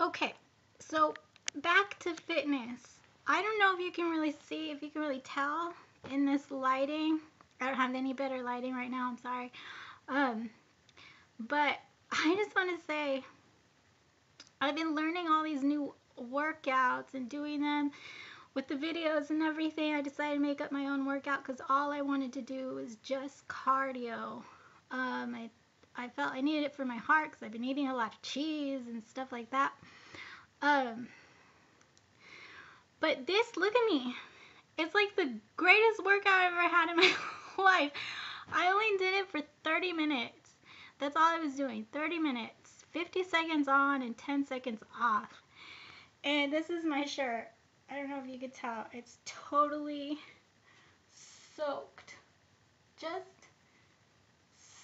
Okay, so back to fitness. I don't know if you can really see, if you can really tell in this lighting. I don't have any better lighting right now, I'm sorry. Um, but I just want to say I've been learning all these new workouts and doing them with the videos and everything. I decided to make up my own workout because all I wanted to do was just cardio. Um, I I felt I needed it for my heart because I've been eating a lot of cheese and stuff like that. Um, but this, look at me. It's like the greatest workout I've ever had in my life. I only did it for 30 minutes. That's all I was doing. 30 minutes. 50 seconds on and 10 seconds off. And this is my shirt. I don't know if you could tell. It's totally soaked. Just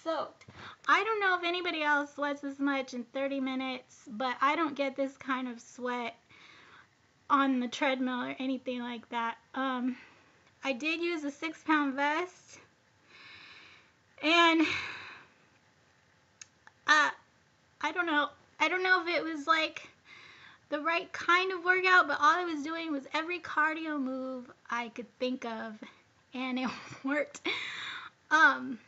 soaked. I don't know if anybody else sweats this much in 30 minutes, but I don't get this kind of sweat on the treadmill or anything like that. Um, I did use a six pound vest and uh, I don't know. I don't know if it was like the right kind of workout, but all I was doing was every cardio move I could think of and it worked. Um,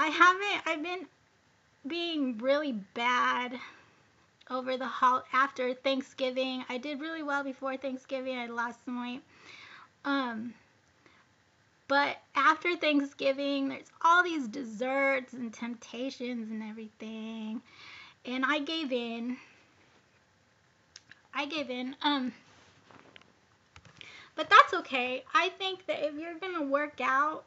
I haven't, I've been being really bad over the hol after Thanksgiving. I did really well before Thanksgiving. I lost some weight. Um, but after Thanksgiving, there's all these desserts and temptations and everything. And I gave in. I gave in. Um, but that's okay. I think that if you're going to work out,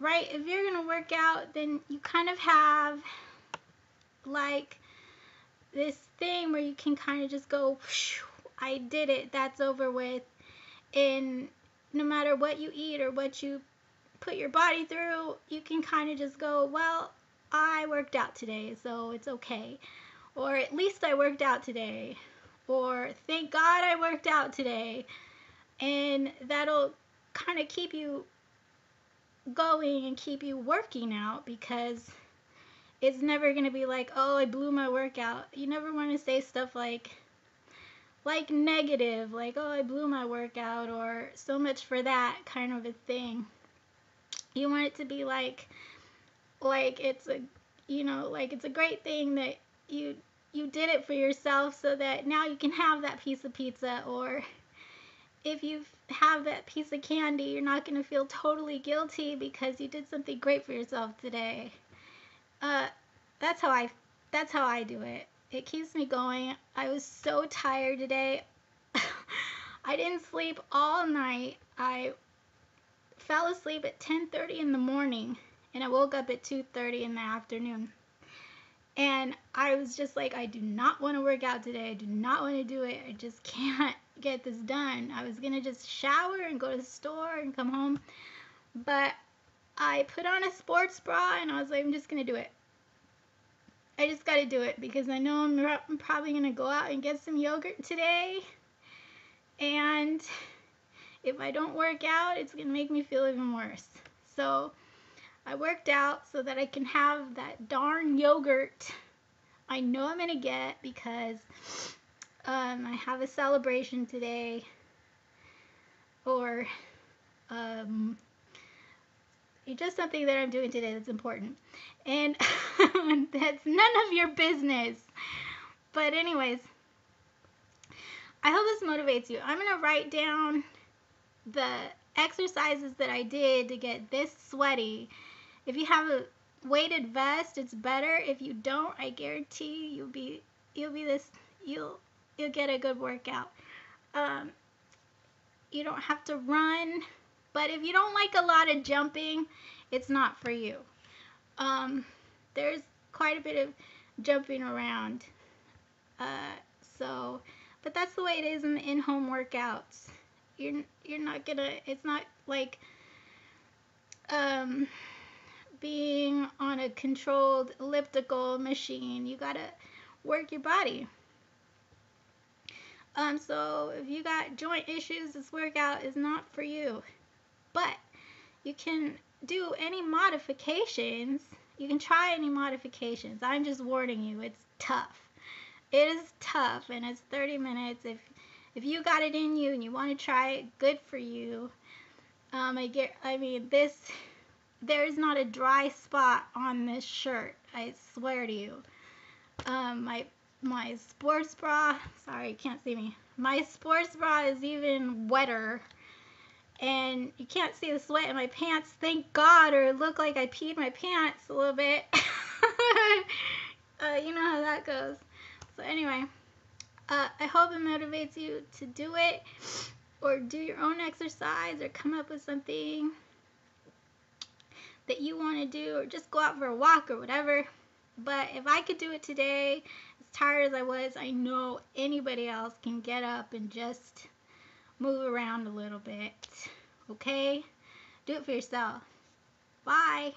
right? If you're going to work out, then you kind of have like this thing where you can kind of just go, I did it, that's over with. And no matter what you eat or what you put your body through, you can kind of just go, well, I worked out today, so it's okay. Or at least I worked out today. Or thank God I worked out today. And that'll kind of keep you going and keep you working out because it's never going to be like, oh, I blew my workout. You never want to say stuff like, like negative, like, oh, I blew my workout, or so much for that kind of a thing. You want it to be like, like it's a, you know, like it's a great thing that you you did it for yourself so that now you can have that piece of pizza or if you have that piece of candy, you're not going to feel totally guilty because you did something great for yourself today. Uh, that's how I that's how I do it. It keeps me going. I was so tired today. I didn't sleep all night. I fell asleep at 10:30 in the morning and I woke up at 2:30 in the afternoon. And I was just like I do not want to work out today. I do not want to do it. I just can't get this done. I was going to just shower and go to the store and come home. But I put on a sports bra and I was like I'm just going to do it. I just got to do it because I know I'm, I'm probably going to go out and get some yogurt today. And if I don't work out, it's going to make me feel even worse. So I worked out so that I can have that darn yogurt I know I'm going to get because um, I have a celebration today. Or um, just something that I'm doing today that's important. And that's none of your business. But, anyways, I hope this motivates you. I'm going to write down the exercises that I did to get this sweaty. If you have a weighted vest, it's better. If you don't, I guarantee you'll be you'll be this you'll you'll get a good workout. Um, you don't have to run but if you don't like a lot of jumping, it's not for you. Um, there's quite a bit of jumping around. Uh, so, but that's the way it is in in-home workouts. You're you're not gonna. It's not like um, being on a controlled elliptical machine. You gotta work your body. Um, so if you got joint issues, this workout is not for you. But you can do any modifications. You can try any modifications. I'm just warning you, it's tough. it is tough and it's 30 minutes. If if you got it in you and you want to try it, good for you. Um, I get, I mean, this, there's not a dry spot on this shirt. I swear to you. Um, my, my sports bra, sorry, you can't see me. My sports bra is even wetter and you can't see the sweat in my pants, thank God, or it looked like I peed my pants a little bit. uh, you know how that goes. So anyway, uh, I hope it motivates you to do it or do your own exercise or come up with something that you want to do or just go out for a walk or whatever. But if I could do it today, tired as I was, I know anybody else can get up and just move around a little bit. Okay? Do it for yourself. Bye.